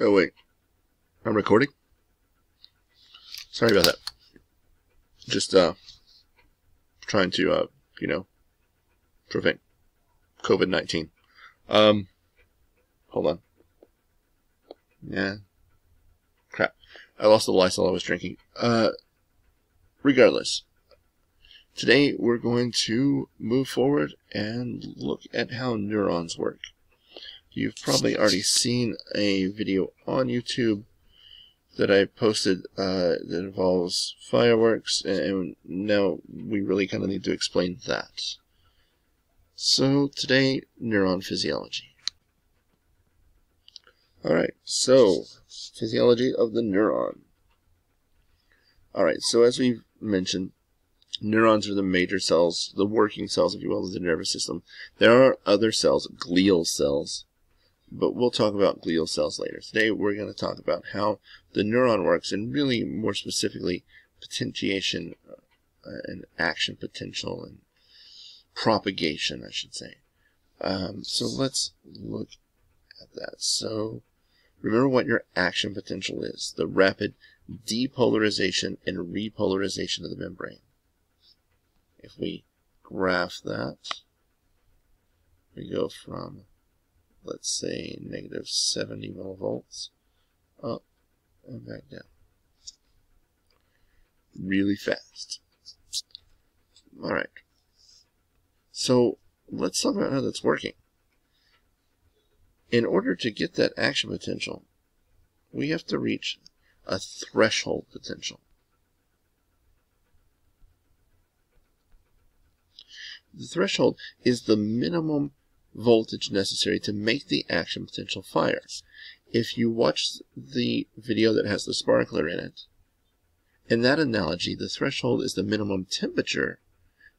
Oh, wait. I'm recording? Sorry about that. Just, uh, trying to, uh, you know, prevent COVID-19. Um, hold on. Yeah. Crap. I lost the Lysol I was drinking. Uh, regardless. Today we're going to move forward and look at how neurons work. You've probably already seen a video on YouTube that I posted uh, that involves fireworks, and now we really kind of need to explain that. So today, neuron physiology. Alright, so physiology of the neuron. Alright, so as we've mentioned, neurons are the major cells, the working cells, if you will, of the nervous system. There are other cells, glial cells, but we'll talk about glial cells later. Today we're going to talk about how the neuron works and really more specifically potentiation uh, and action potential and propagation, I should say. Um, so let's look at that. So remember what your action potential is. The rapid depolarization and repolarization of the membrane. If we graph that, we go from let's say negative 70 millivolts up and back down really fast. Alright. So let's talk about how that's working. In order to get that action potential, we have to reach a threshold potential. The threshold is the minimum voltage necessary to make the action potential fire. If you watch the video that has the sparkler in it, in that analogy, the threshold is the minimum temperature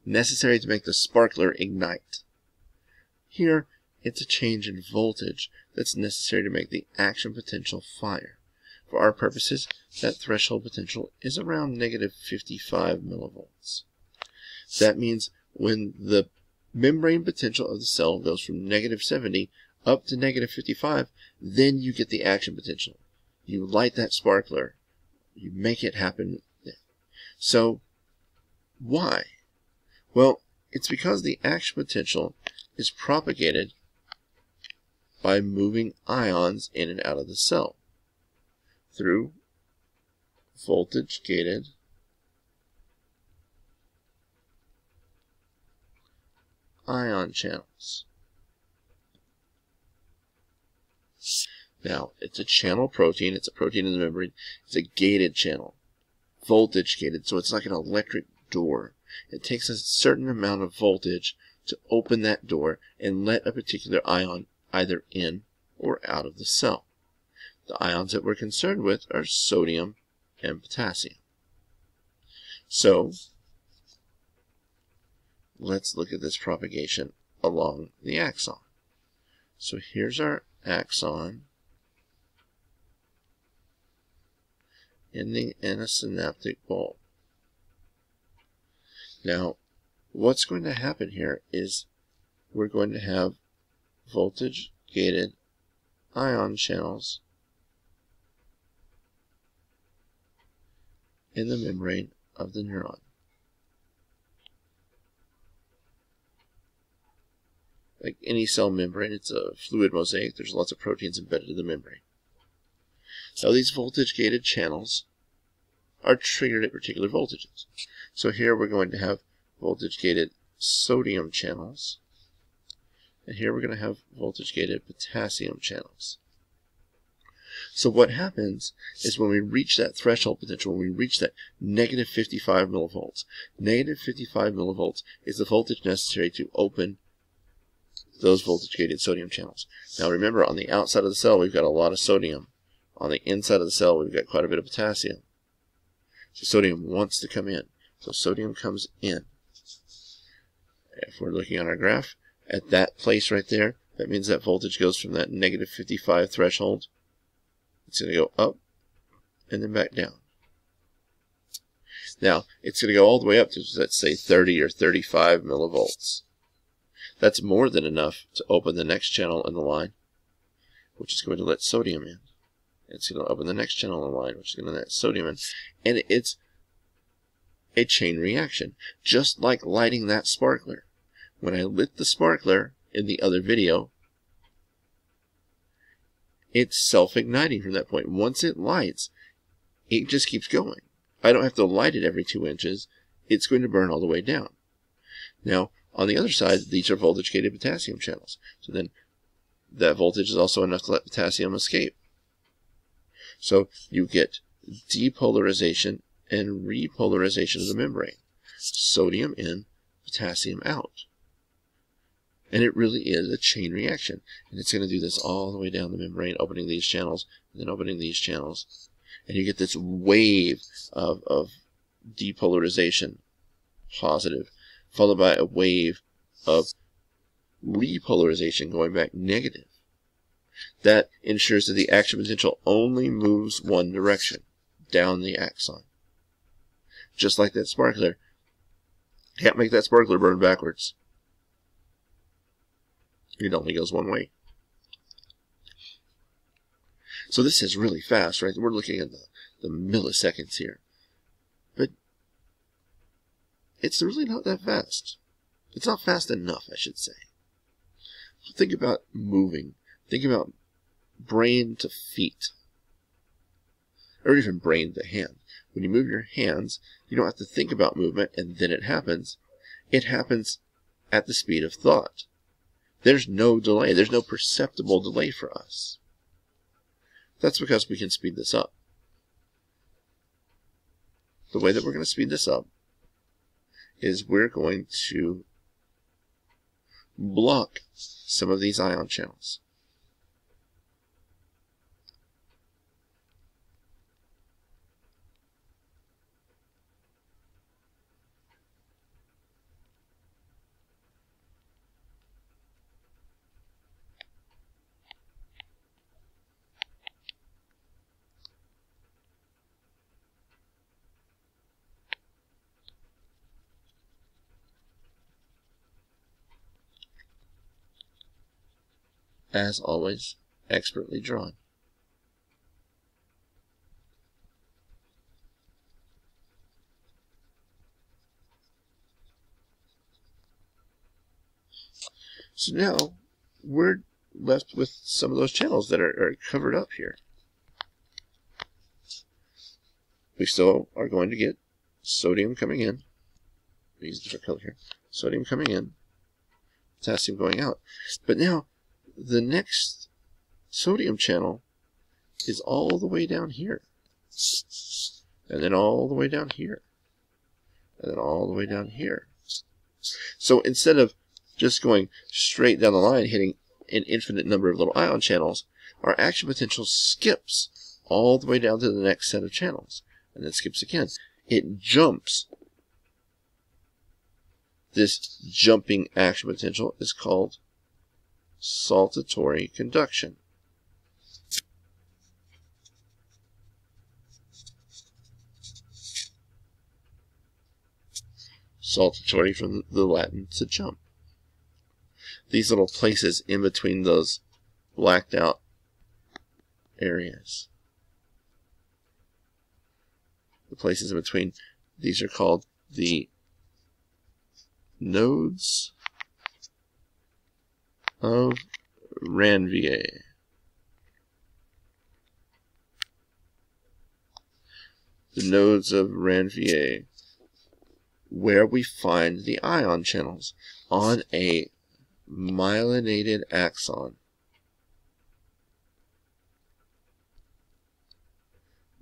necessary to make the sparkler ignite. Here, it's a change in voltage that's necessary to make the action potential fire. For our purposes, that threshold potential is around negative 55 millivolts. That means when the membrane potential of the cell goes from negative 70 up to negative 55, then you get the action potential. You light that sparkler. You make it happen. So, why? Well, it's because the action potential is propagated by moving ions in and out of the cell through voltage gated ion channels. Now, it's a channel protein. It's a protein in the membrane. It's a gated channel, voltage gated. So it's like an electric door. It takes a certain amount of voltage to open that door and let a particular ion either in or out of the cell. The ions that we're concerned with are sodium and potassium. So, let's look at this propagation along the axon. So here's our axon ending in a synaptic bulb. Now, what's going to happen here is we're going to have voltage gated ion channels in the membrane of the neuron. Like any cell membrane, it's a fluid mosaic. There's lots of proteins embedded in the membrane. So these voltage-gated channels are triggered at particular voltages. So here we're going to have voltage-gated sodium channels. And here we're going to have voltage-gated potassium channels. So what happens is when we reach that threshold potential, when we reach that negative 55 millivolts, negative 55 millivolts is the voltage necessary to open those voltage-gated sodium channels. Now remember, on the outside of the cell, we've got a lot of sodium. On the inside of the cell, we've got quite a bit of potassium. So sodium wants to come in. So sodium comes in. If we're looking on our graph, at that place right there, that means that voltage goes from that negative 55 threshold. It's going to go up and then back down. Now, it's going to go all the way up to, let's say, 30 or 35 millivolts. That's more than enough to open the next channel in the line, which is going to let sodium in. It's going to open the next channel in the line, which is going to let sodium in. And it's a chain reaction, just like lighting that sparkler. When I lit the sparkler in the other video, it's self-igniting from that point. Once it lights, it just keeps going. I don't have to light it every two inches. It's going to burn all the way down. Now, on the other side, these are voltage-gated potassium channels. So then that voltage is also enough to let potassium escape. So you get depolarization and repolarization of the membrane. Sodium in, potassium out. And it really is a chain reaction. And it's going to do this all the way down the membrane, opening these channels, and then opening these channels. And you get this wave of, of depolarization, positive, followed by a wave of repolarization going back negative. That ensures that the action potential only moves one direction, down the axon. Just like that sparkler. Can't make that sparkler burn backwards. It only goes one way. So this is really fast, right? We're looking at the, the milliseconds here. It's really not that fast. It's not fast enough, I should say. Think about moving. Think about brain to feet. Or even brain to hand. When you move your hands, you don't have to think about movement and then it happens. It happens at the speed of thought. There's no delay. There's no perceptible delay for us. That's because we can speed this up. The way that we're going to speed this up is we're going to block some of these ion channels. As always, expertly drawn. So now we're left with some of those channels that are, are covered up here. We still are going to get sodium coming in. Use a different color here. Sodium coming in, potassium going out. But now the next sodium channel is all the way down here. And then all the way down here. And then all the way down here. So instead of just going straight down the line, hitting an infinite number of little ion channels, our action potential skips all the way down to the next set of channels. And then skips again. It jumps. This jumping action potential is called saltatory conduction. Saltatory from the Latin to jump. These little places in between those blacked out areas. The places in between, these are called the nodes of Ranvier. The nodes of Ranvier, where we find the ion channels on a myelinated axon.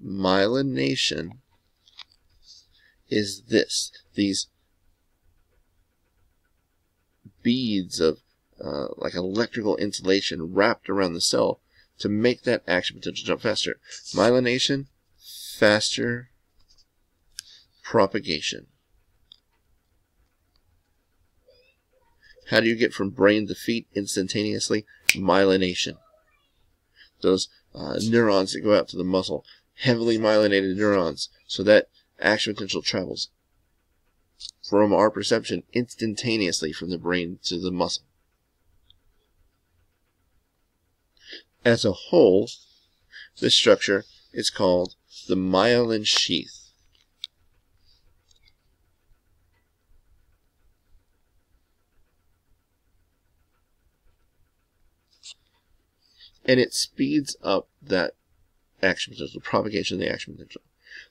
Myelination is this, these beads of uh, like electrical insulation wrapped around the cell to make that action potential jump faster. Myelination, faster propagation. How do you get from brain to feet instantaneously? Myelination. Those uh, neurons that go out to the muscle, heavily myelinated neurons, so that action potential travels from our perception instantaneously from the brain to the muscle. As a whole, This structure is called the myelin sheath. And it speeds up that action potential, propagation of the action potential.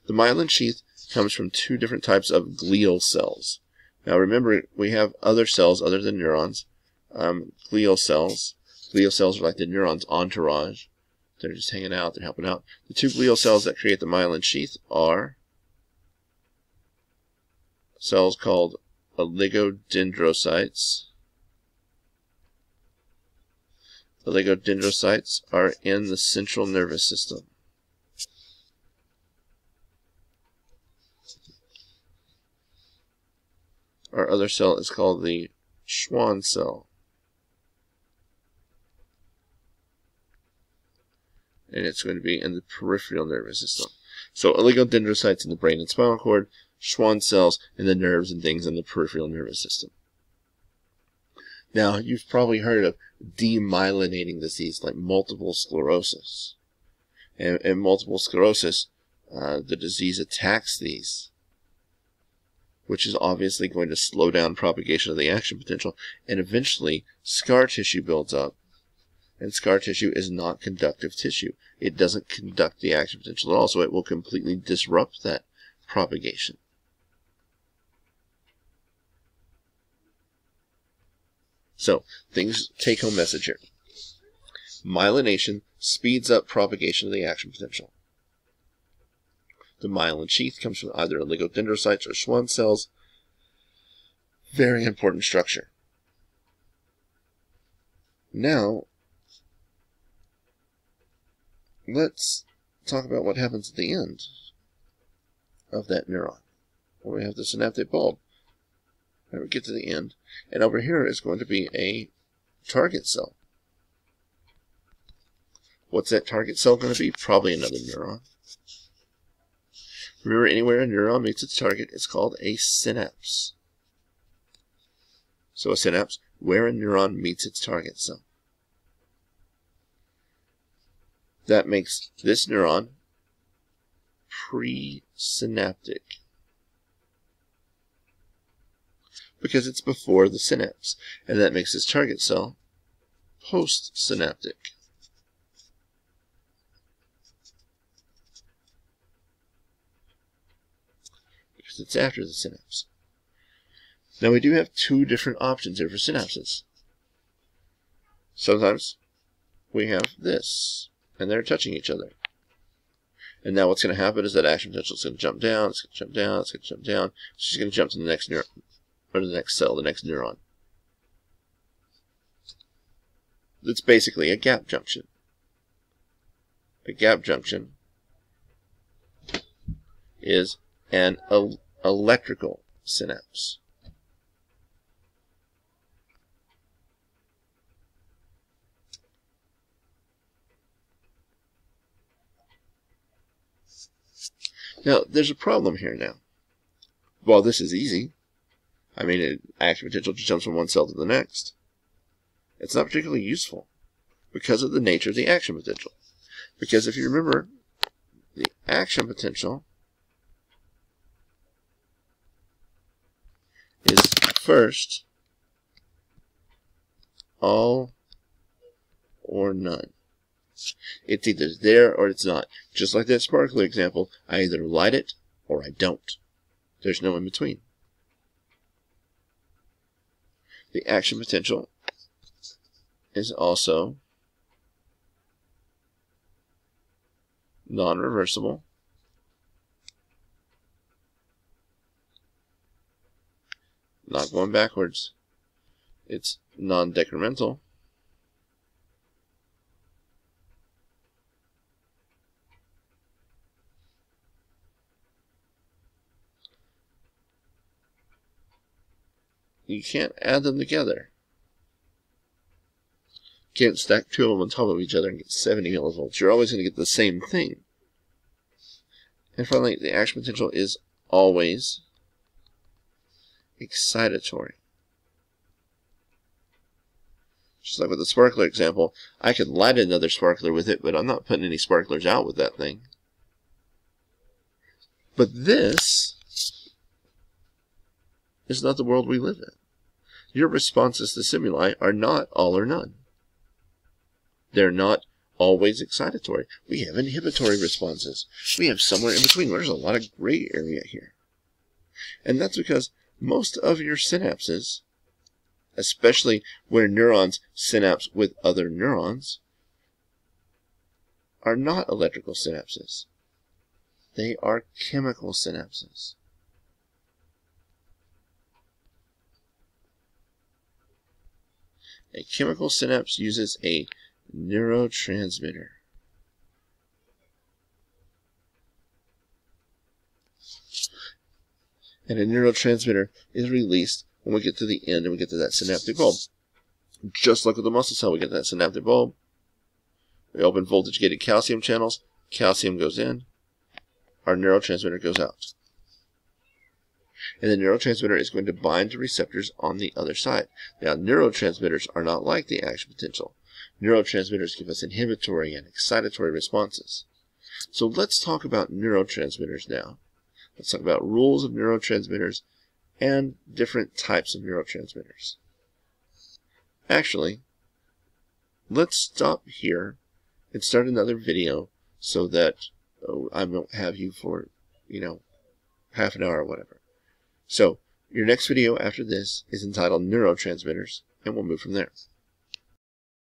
The myelin sheath comes from two different types of glial cells. Now remember, we have other cells other than neurons, um, glial cells. Glial cells are like the neuron's entourage. They're just hanging out, they're helping out. The two glial cells that create the myelin sheath are cells called oligodendrocytes. Oligodendrocytes are in the central nervous system. Our other cell is called the Schwann cell. And it's going to be in the peripheral nervous system. So oligodendrocytes in the brain and spinal cord, Schwann cells in the nerves and things in the peripheral nervous system. Now, you've probably heard of demyelinating disease like multiple sclerosis. And, and multiple sclerosis, uh, the disease attacks these, which is obviously going to slow down propagation of the action potential, and eventually scar tissue builds up. And scar tissue is not conductive tissue. It doesn't conduct the action potential at all, so it will completely disrupt that propagation. So, things take home message here. Myelination speeds up propagation of the action potential. The myelin sheath comes from either oligodendrocytes or Schwann cells. Very important structure. Now, let's talk about what happens at the end of that neuron. Where we have the synaptic bulb. And we get to the end. And over here is going to be a target cell. What's that target cell going to be? Probably another neuron. Remember, anywhere a neuron meets its target, it's called a synapse. So a synapse, where a neuron meets its target cell. That makes this neuron presynaptic. because it's before the synapse, and that makes its target cell postsynaptic. Because it's after the synapse. Now we do have two different options here for synapses. Sometimes we have this, and they're touching each other. And now what's going to happen is that action potential is going to jump down, it's going to jump down, it's going to jump down. She's going to jump to the next neuron, or to the next cell, the next neuron. It's basically a gap junction. A gap junction is an el electrical synapse. Now, there's a problem here now. While this is easy, I mean, it, action potential just jumps from one cell to the next. It's not particularly useful because of the nature of the action potential. Because if you remember, the action potential is first all or none. It's either there or it's not. Just like that sparkler example, I either light it or I don't. There's no in between. The action potential is also non-reversible. Not going backwards. It's non-decremental. You can't add them together. Can't stack two of them on top of each other and get 70 millivolts. You're always going to get the same thing. And finally, the action potential is always excitatory. Just like with the sparkler example, I could light another sparkler with it, but I'm not putting any sparklers out with that thing. But this is not the world we live in. Your responses to stimuli are not all or none. They're not always excitatory. We have inhibitory responses. We have somewhere in between. There's a lot of gray area here. And that's because most of your synapses, especially where neurons synapse with other neurons, are not electrical synapses. They are chemical synapses. A chemical synapse uses a neurotransmitter. And a neurotransmitter is released when we get to the end and we get to that synaptic bulb. Just like with the muscle cell, we get that synaptic bulb. We open voltage gated calcium channels. Calcium goes in. Our neurotransmitter goes out. And the neurotransmitter is going to bind to receptors on the other side. Now, neurotransmitters are not like the action potential. Neurotransmitters give us inhibitory and excitatory responses. So let's talk about neurotransmitters now. Let's talk about rules of neurotransmitters and different types of neurotransmitters. Actually, let's stop here and start another video so that oh, I won't have you for, you know, half an hour or whatever. So, your next video after this is entitled Neurotransmitters, and we'll move from there.